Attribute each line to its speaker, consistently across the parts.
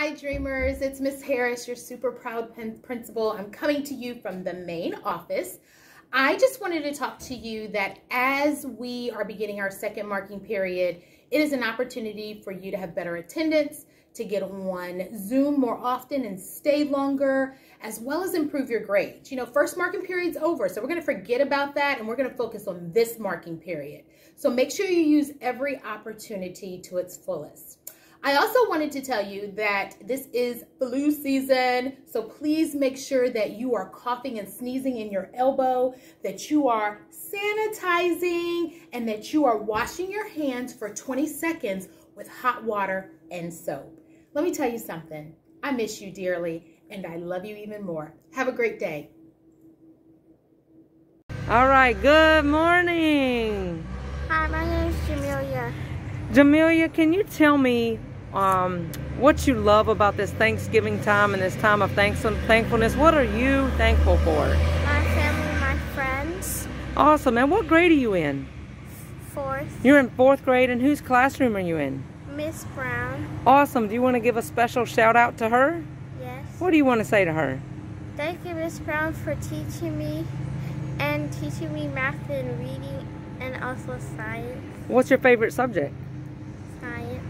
Speaker 1: Hi, dreamers. It's Miss Harris, your super proud principal. I'm coming to you from the main office. I just wanted to talk to you that as we are beginning our second marking period, it is an opportunity for you to have better attendance, to get on Zoom more often and stay longer, as well as improve your grades. You know, first marking period's over, so we're gonna forget about that and we're gonna focus on this marking period. So make sure you use every opportunity to its fullest. I also wanted to tell you that this is flu season, so please make sure that you are coughing and sneezing in your elbow, that you are sanitizing, and that you are washing your hands for 20 seconds with hot water and soap. Let me tell you something. I miss you dearly, and I love you even more. Have a great day.
Speaker 2: All right, good morning.
Speaker 3: Hi, my name is Jamelia.
Speaker 2: Jamelia, can you tell me um, what you love about this Thanksgiving time and this time of thanks thankfulness. What are you thankful for?
Speaker 3: My family, my friends.
Speaker 2: Awesome. And what grade are you in?
Speaker 3: Fourth.
Speaker 2: You're in fourth grade. And whose classroom are you in?
Speaker 3: Miss Brown.
Speaker 2: Awesome. Do you want to give a special shout out to her?
Speaker 3: Yes.
Speaker 2: What do you want to say to her?
Speaker 3: Thank you, Miss Brown, for teaching me and teaching me math and reading and also science.
Speaker 2: What's your favorite subject?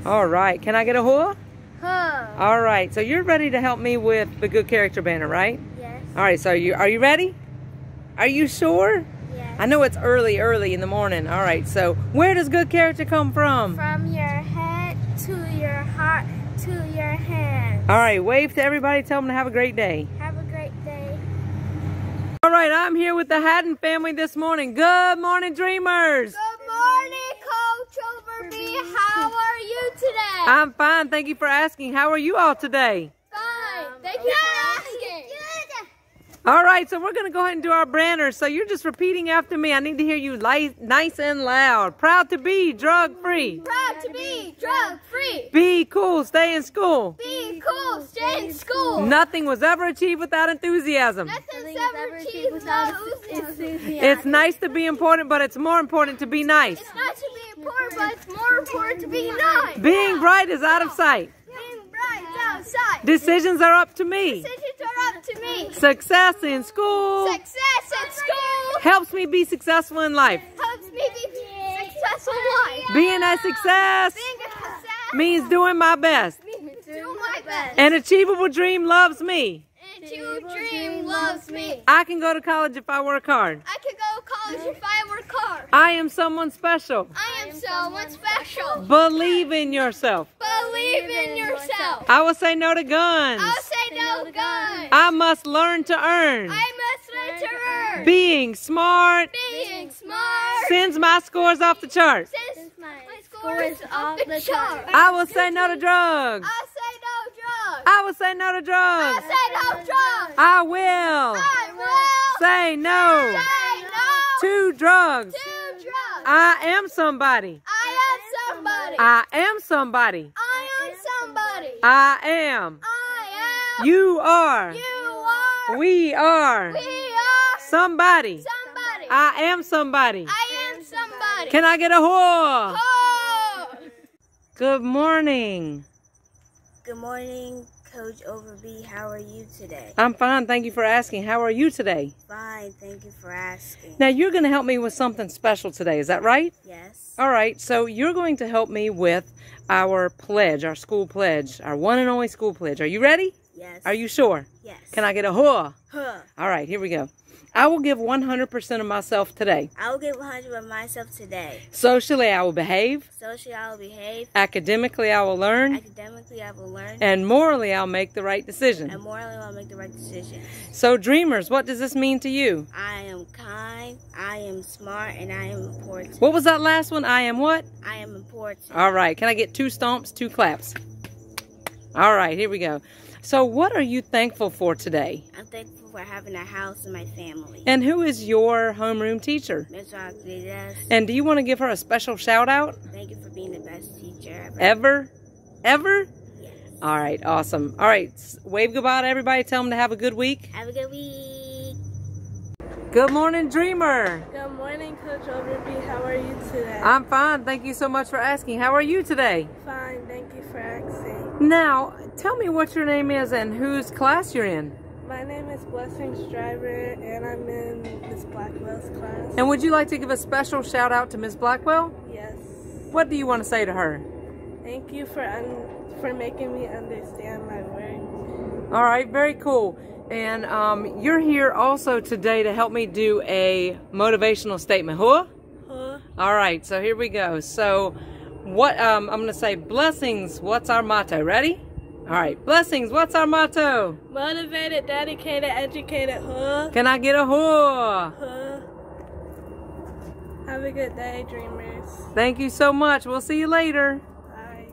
Speaker 2: All right. Can I get a whoa?
Speaker 3: Huh.
Speaker 2: All right. So you're ready to help me with the good character banner, right?
Speaker 3: Yes.
Speaker 2: All right. So you are you ready? Are you sure?
Speaker 3: Yes.
Speaker 2: I know it's early, early in the morning. All right. So where does good character come from?
Speaker 3: From your head to your heart to your hands.
Speaker 2: All right. Wave to everybody. Tell them to have a great day.
Speaker 3: Have a great day.
Speaker 2: All right. I'm here with the Haddon family this morning. Good morning, dreamers.
Speaker 3: Good today?
Speaker 2: I'm fine. Thank you for asking. How are you all today?
Speaker 3: Fine. Um, Thank you for asking. Good.
Speaker 2: All right, so we're going to go ahead and do our banner. So you're just repeating after me. I need to hear you light, nice and loud. Proud to be drug-free.
Speaker 3: Proud to be drug-free.
Speaker 2: Be cool, stay in school.
Speaker 3: Be cool, stay in school.
Speaker 2: Nothing was ever achieved without enthusiasm.
Speaker 3: Nothing's ever achieved without enthusiasm.
Speaker 2: It's nice to be important, but it's more important to be nice.
Speaker 3: It's not to be important, but it's more important to be nice.
Speaker 2: Being bright is out of sight.
Speaker 3: Being bright is outside.
Speaker 2: Decisions are up to me.
Speaker 3: Decisions are up to me.
Speaker 2: Success in school
Speaker 3: Success at school
Speaker 2: helps me be successful in life.
Speaker 3: helps me be successful in life.
Speaker 2: Being a success
Speaker 3: Being a success
Speaker 2: means doing my best.
Speaker 3: means doing my best.
Speaker 2: An achievable dream loves me.
Speaker 3: Dream loves me.
Speaker 2: I can go to college if I work hard.
Speaker 3: I could go to college if I work hard.
Speaker 2: I am someone special.
Speaker 3: I am someone special.
Speaker 2: Believe in yourself.
Speaker 3: Believe in yourself.
Speaker 2: I will say no to guns.
Speaker 3: I'll say no guns.
Speaker 2: I must learn to earn.
Speaker 3: I must learn to earn.
Speaker 2: Being smart
Speaker 3: Being smart.
Speaker 2: sends my scores off the chart.
Speaker 3: Since my score is off the chart.
Speaker 2: I will say no to drugs.
Speaker 3: I'll say no drugs.
Speaker 2: I will say no to drugs.
Speaker 3: I'll say no drugs.
Speaker 2: I will
Speaker 3: I will
Speaker 2: say no
Speaker 3: say no
Speaker 2: to drugs.
Speaker 3: to drugs.
Speaker 2: I am somebody.
Speaker 3: I am somebody.
Speaker 2: I am somebody.
Speaker 3: I am somebody.
Speaker 2: I am.
Speaker 3: I am.
Speaker 2: You are.
Speaker 3: You are.
Speaker 2: We are.
Speaker 3: We are.
Speaker 2: Somebody.
Speaker 3: Somebody.
Speaker 2: I am somebody.
Speaker 3: I am somebody.
Speaker 2: Can I get a whore?
Speaker 3: Oh.
Speaker 2: Good morning.
Speaker 3: Good morning, Coach Overby. How are you today?
Speaker 2: I'm fine. Thank you for asking. How are you today?
Speaker 3: Fine. Thank you for asking.
Speaker 2: Now, you're going to help me with something special today. Is that right?
Speaker 3: Yes.
Speaker 2: All right. So, you're going to help me with our pledge, our school pledge, our one and only school pledge. Are you ready?
Speaker 3: Yes.
Speaker 2: Are you sure?
Speaker 3: Yes.
Speaker 2: Can I get a whore?
Speaker 3: Huh.
Speaker 2: All right. Here we go. I will give 100% of myself today.
Speaker 3: I will give 100 of myself today.
Speaker 2: Socially, I will behave.
Speaker 3: Socially, I will behave.
Speaker 2: Academically, I will learn.
Speaker 3: Academically, I will learn.
Speaker 2: And morally, I'll make the right decision.
Speaker 3: And morally, I will make the right decisions.
Speaker 2: So, dreamers, what does this mean to you?
Speaker 3: I am kind, I am smart, and I am important.
Speaker 2: What was that last one? I am what?
Speaker 3: I am important.
Speaker 2: All right. Can I get two stomps, two claps? All right. Here we go. So, what are you thankful for today?
Speaker 3: I'm thankful for having a house and my family.
Speaker 2: And who is your homeroom teacher?
Speaker 3: Ms. Rodriguez,
Speaker 2: And do you want to give her a special shout out?
Speaker 3: thank you for being the best teacher ever.
Speaker 2: Ever? Ever?
Speaker 3: Yes.
Speaker 2: All right. Awesome. All right. Wave goodbye to everybody. Tell them to have a good week.
Speaker 3: Have a good week.
Speaker 2: Good morning, dreamer.
Speaker 4: Good morning, Coach Overby. How are you today?
Speaker 2: I'm fine. Thank you so much for asking. How are you today?
Speaker 4: fine. Thank you for asking.
Speaker 2: Now, tell me what your name is and whose class you're in.
Speaker 4: My name is Blessings Driver, and I'm in Miss Blackwell's class.
Speaker 2: And would you like to give a special shout out to Miss Blackwell?
Speaker 4: Yes.
Speaker 2: What do you want to say to her?
Speaker 4: Thank you for for making me understand my work.
Speaker 2: All right, very cool. And um, you're here also today to help me do a motivational statement. Huh?
Speaker 4: Huh?
Speaker 2: All right, so here we go. So, what um, I'm going to say, blessings. What's our motto? Ready? All right, blessings. What's our motto?
Speaker 4: Motivated, dedicated, educated. Huh?
Speaker 2: Can I get a whore?
Speaker 4: Huh? Have a good day, dreamers.
Speaker 2: Thank you so much. We'll see you later.
Speaker 4: Bye.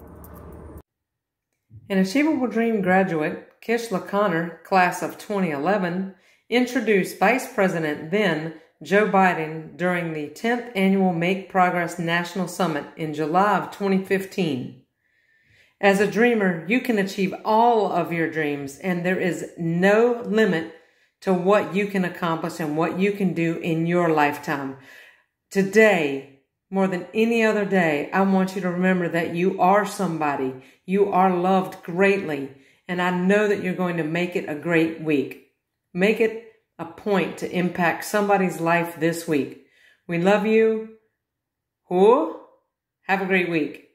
Speaker 2: An Achievable Dream graduate, Kishla Connor, class of 2011, introduced Vice President then Joe Biden during the 10th annual Make Progress National Summit in July of 2015. As a dreamer, you can achieve all of your dreams, and there is no limit to what you can accomplish and what you can do in your lifetime. Today, more than any other day, I want you to remember that you are somebody. You are loved greatly, and I know that you're going to make it a great week. Make it a point to impact somebody's life this week. We love you. Who? Have a great week.